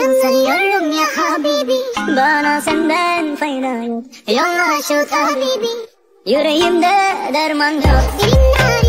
Yalvarıyorum ya Habibi. Bana senden fayda yok. Yolla şu tabibi Yüreğimde derman yok. Seninle